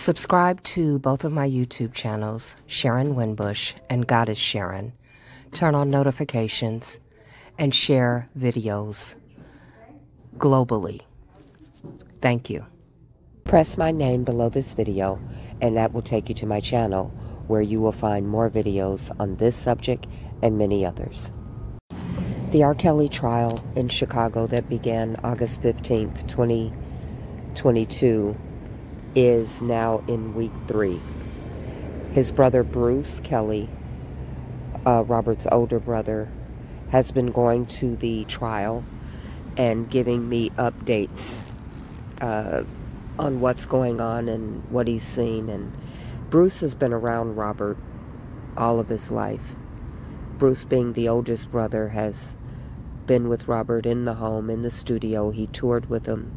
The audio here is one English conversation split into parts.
Subscribe to both of my YouTube channels, Sharron Winbush and Goddess Sharron. Turn on notifications and share videos globally. Thank you. Press my name below this video and that will take you to my channel where you will find more videos on this subject and many others. The R. Kelly trial in Chicago that began August 15th, 2022 is now in week three. His brother Bruce Kelly, uh, Robert's older brother, has been going to the trial and giving me updates uh, on what's going on and what he's seen. And Bruce has been around Robert all of his life. Bruce, being the oldest brother, has been with Robert in the home, in the studio. He toured with him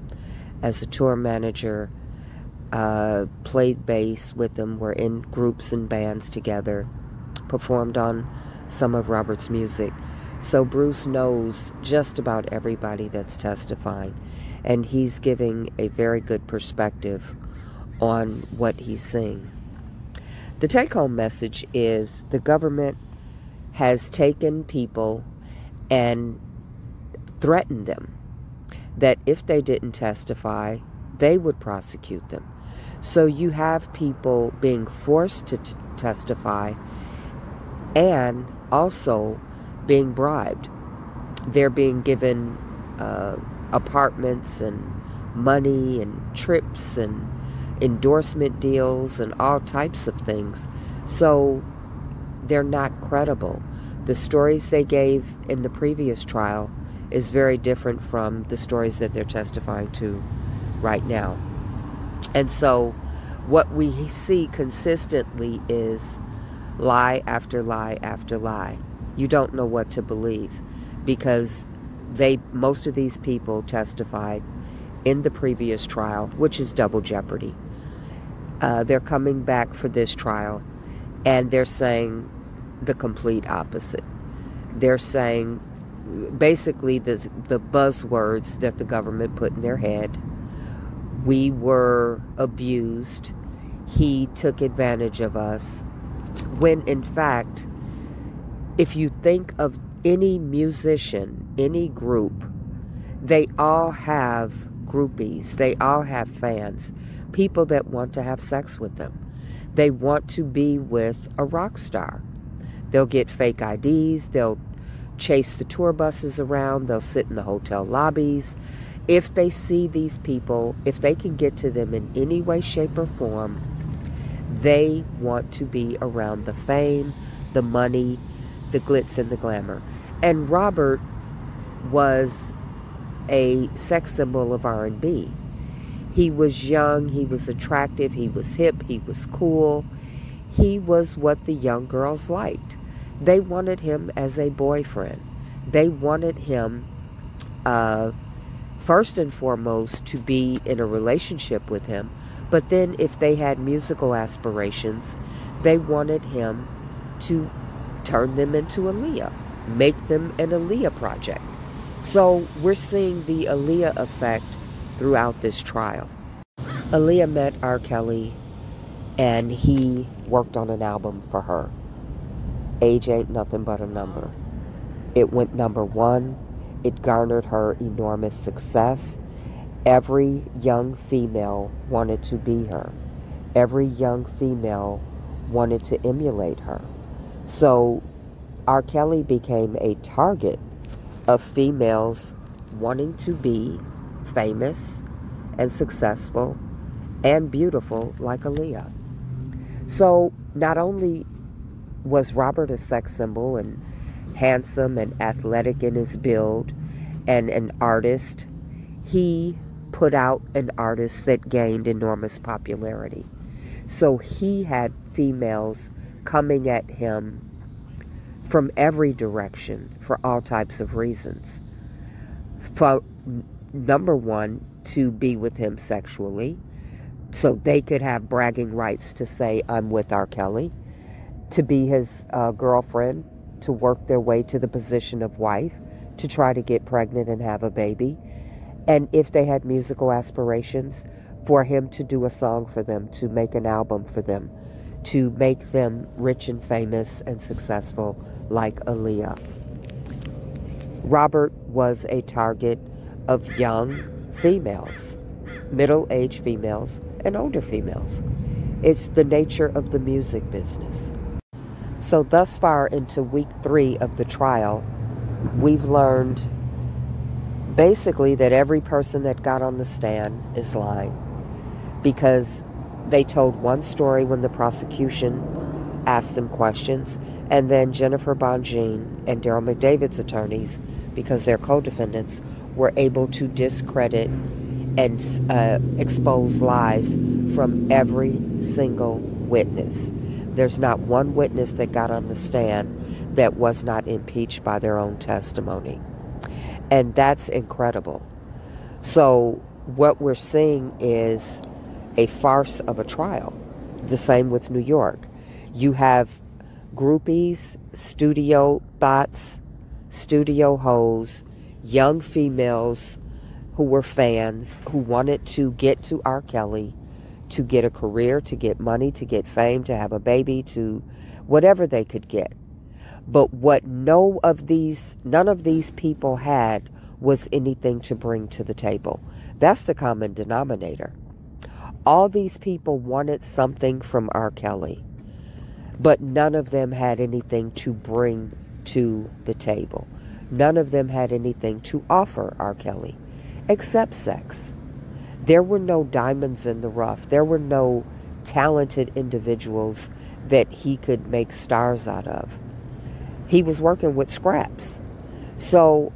as a tour manager uh, played bass with them, were in groups and bands together, performed on some of Robert's music. So Bruce knows just about everybody that's testifying, and he's giving a very good perspective on what he's seeing. The take home message is the government has taken people and threatened them that if they didn't testify, they would prosecute them. So you have people being forced to testify and also being bribed. They're being given uh, apartments and money and trips and endorsement deals and all types of things. So they're not credible. The stories they gave in the previous trial is very different from the stories that they're testifying to right now. And so what we see consistently is lie after lie after lie. You don't know what to believe because they most of these people testified in the previous trial, which is double jeopardy. Uh, they're coming back for this trial and they're saying the complete opposite. They're saying basically the, the buzzwords that the government put in their head we were abused. He took advantage of us. When in fact, if you think of any musician, any group, they all have groupies, they all have fans, people that want to have sex with them. They want to be with a rock star. They'll get fake IDs, they'll chase the tour buses around, they'll sit in the hotel lobbies, if they see these people, if they can get to them in any way, shape, or form, they want to be around the fame, the money, the glitz, and the glamour. And Robert was a sex symbol of R&B. He was young, he was attractive, he was hip, he was cool. He was what the young girls liked. They wanted him as a boyfriend. They wanted him uh, first and foremost to be in a relationship with him. But then, if they had musical aspirations, they wanted him to turn them into Aaliyah, make them an Aaliyah project. So we're seeing the Aaliyah effect throughout this trial. Aaliyah met R. Kelly and he worked on an album for her. Age ain't nothing but a number. It went number one it garnered her enormous success. Every young female wanted to be her. Every young female wanted to emulate her. So R. Kelly became a target of females wanting to be famous and successful and beautiful like Aaliyah. So not only was Robert a sex symbol and handsome and athletic in his build and an artist, he put out an artist that gained enormous popularity. So he had females coming at him from every direction for all types of reasons. For number one, to be with him sexually, so they could have bragging rights to say, I'm with R. Kelly, to be his uh, girlfriend, to work their way to the position of wife, to try to get pregnant and have a baby. And if they had musical aspirations, for him to do a song for them, to make an album for them, to make them rich and famous and successful like Aaliyah. Robert was a target of young females, middle aged females, and older females. It's the nature of the music business. So, thus far into week three of the trial, we've learned basically that every person that got on the stand is lying because they told one story when the prosecution asked them questions, and then Jennifer Bonjean and Derrel McDavid's attorneys, because they're co defendants, were able to discredit and uh, expose lies from every single witness. There's not one witness that got on the stand that was not impeached by their own testimony. And that's incredible. So, what we're seeing is a farce of a trial. The same with New York. You have groupies, studio bots, studio hoes, young females who were fans who wanted to get to R. Kelly to get a career, to get money, to get fame, to have a baby, to whatever they could get. But what no of these none of these people had was anything to bring to the table. That's the common denominator. All these people wanted something from R. Kelly, but none of them had anything to bring to the table. None of them had anything to offer R. Kelly except sex. There were no diamonds in the rough. There were no talented individuals that he could make stars out of. He was working with scraps. So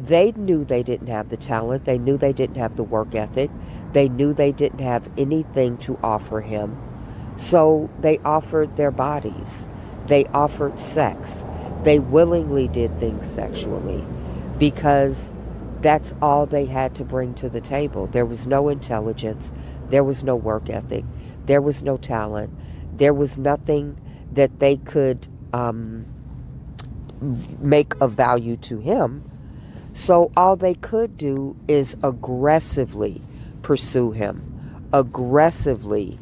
they knew they didn't have the talent. They knew they didn't have the work ethic. They knew they didn't have anything to offer him. So they offered their bodies. They offered sex. They willingly did things sexually because that's all they had to bring to the table. There was no intelligence, there was no work ethic, there was no talent, there was nothing that they could um, make of value to him. So all they could do is aggressively pursue him, aggressively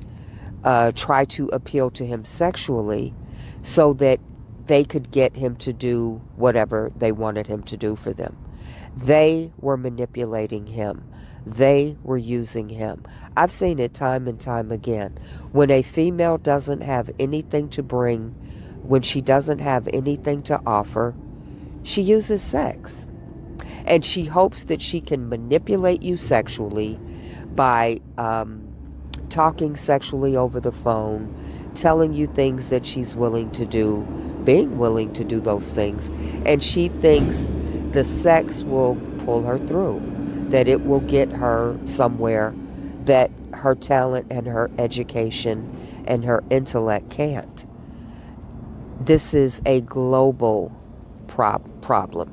uh, try to appeal to him sexually so that they could get him to do whatever they wanted him to do for them. They were manipulating him. They were using him. I've seen it time and time again. When a female doesn't have anything to bring, when she doesn't have anything to offer, she uses sex. And she hopes that she can manipulate you sexually by um, talking sexually over the phone, telling you things that she's willing to do, being willing to do those things. And she thinks the sex will pull her through, that it will get her somewhere that her talent and her education and her intellect can't. This is a global prob- problem.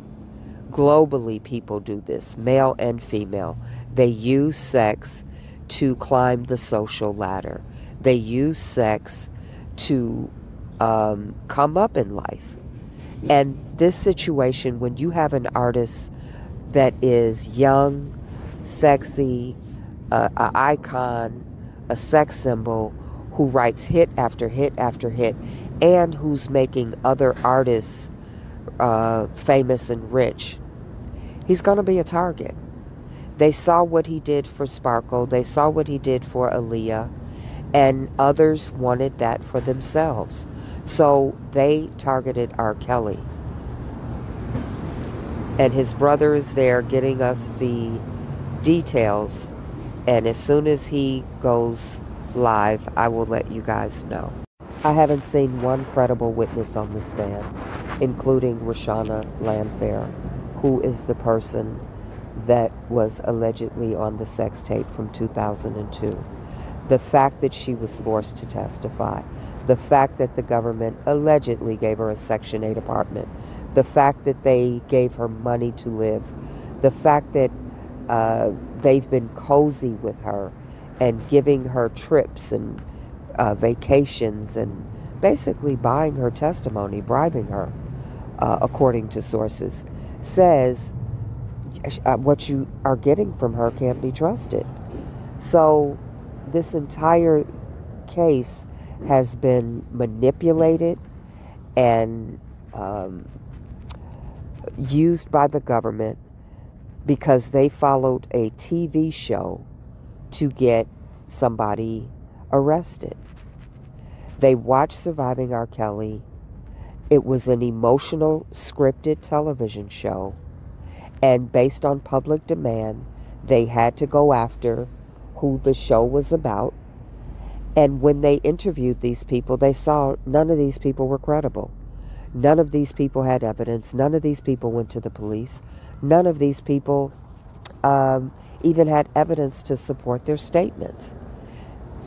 Globally, people do this, male and female. They use sex to climb the social ladder, they use sex to um, come up in life. And this situation, when you have an artist that is young, sexy, uh, an icon, a sex symbol, who writes hit after hit after hit, and who's making other artists uh, famous and rich, he's going to be a target. They saw what he did for Sparkle, they saw what he did for Aaliyah, and others wanted that for themselves. So they targeted R. Kelly. And his brother is there getting us the details. And as soon as he goes live, I will let you guys know. I haven't seen one credible witness on the stand, including Reshona Landfair, who is the person that was allegedly on the sex tape from 2002. The fact that she was forced to testify, the fact that the government allegedly gave her a Section 8 apartment, the fact that they gave her money to live, the fact that uh, they've been cozy with her and giving her trips and uh, vacations and basically buying her testimony, bribing her, uh, according to sources, says uh, what you are getting from her can't be trusted. So this entire case has been manipulated and um, used by the government because they followed a TV show to get somebody arrested. They watched Surviving R. Kelly. It was an emotional, scripted television show. And based on public demand, they had to go after who the show was about. And when they interviewed these people, they saw none of these people were credible. None of these people had evidence. None of these people went to the police. None of these people um, even had evidence to support their statements.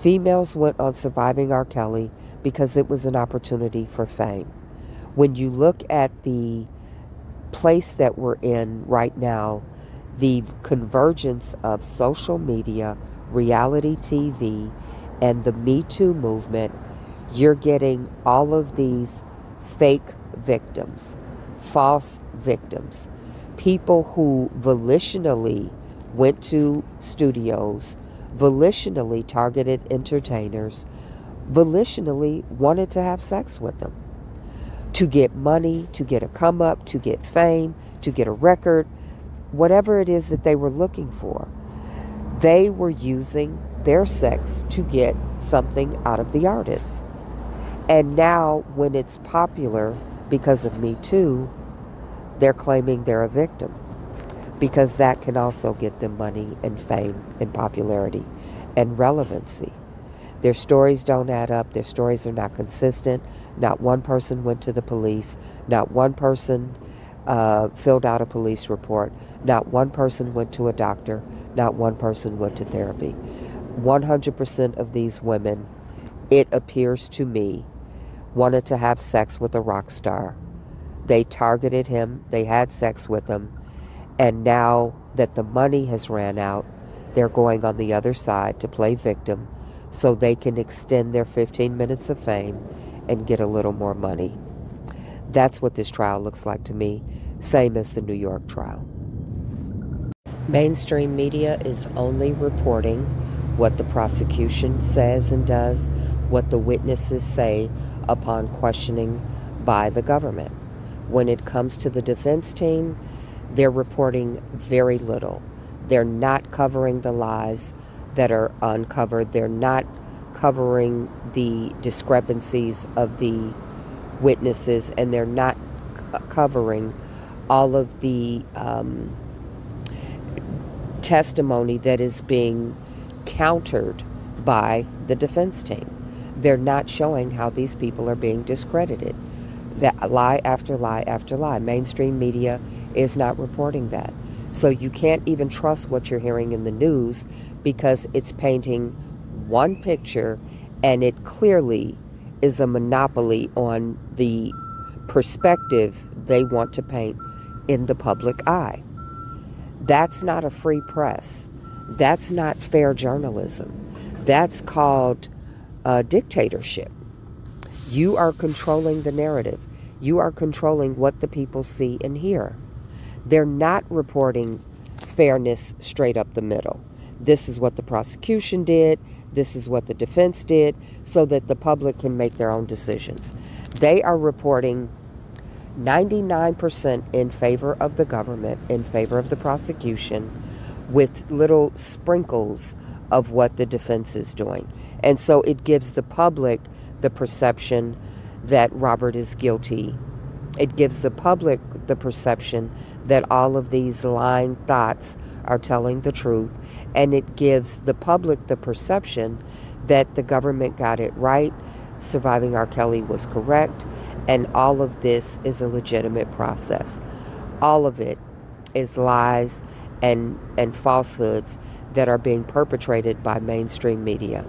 Females went on Surviving R. Kelly because it was an opportunity for fame. When you look at the place that we're in right now, the convergence of social media, reality TV, and the Me Too movement, you're getting all of these fake victims, false victims, people who volitionally went to studios, volitionally targeted entertainers, volitionally wanted to have sex with them to get money, to get a come up, to get fame, to get a record, whatever it is that they were looking for. They were using their sex to get something out of the artist. And now, when it's popular because of Me Too, they're claiming they're a victim because that can also get them money and fame and popularity and relevancy. Their stories don't add up. Their stories are not consistent. Not one person went to the police. Not one person uh, filled out a police report. Not one person went to a doctor. Not one person went to therapy. 100% of these women, it appears to me, wanted to have sex with a rock star. They targeted him, they had sex with him, and now that the money has ran out, they're going on the other side to play victim so they can extend their 15 minutes of fame and get a little more money. That's what this trial looks like to me, same as the New York trial. Mainstream media is only reporting what the prosecution says and does, what the witnesses say upon questioning by the government. When it comes to the defense team, they're reporting very little. They're not covering the lies that are uncovered. They're not covering the discrepancies of the witnesses, and they're not covering all of the um, testimony that is being countered by the defense team. They're not showing how these people are being discredited. That lie after lie after lie. Mainstream media is not reporting that. So you can't even trust what you're hearing in the news because it's painting one picture and it clearly is a monopoly on the perspective they want to paint in the public eye. That's not a free press. That's not fair journalism. That's called a dictatorship. You are controlling the narrative. You are controlling what the people see and hear. They're not reporting fairness straight up the middle. This is what the prosecution did. This is what the defense did, so that the public can make their own decisions. They are reporting 99% in favor of the government, in favor of the prosecution, with little sprinkles of what the defense is doing. And so it gives the public the perception that Robert is guilty. It gives the public the perception that all of these lying thoughts are telling the truth, and it gives the public the perception that the government got it right, surviving R. Kelly was correct, and all of this is a legitimate process. All of it is lies and, and falsehoods that are being perpetrated by mainstream media.